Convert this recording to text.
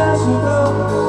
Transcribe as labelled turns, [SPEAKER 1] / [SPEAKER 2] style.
[SPEAKER 1] as you go.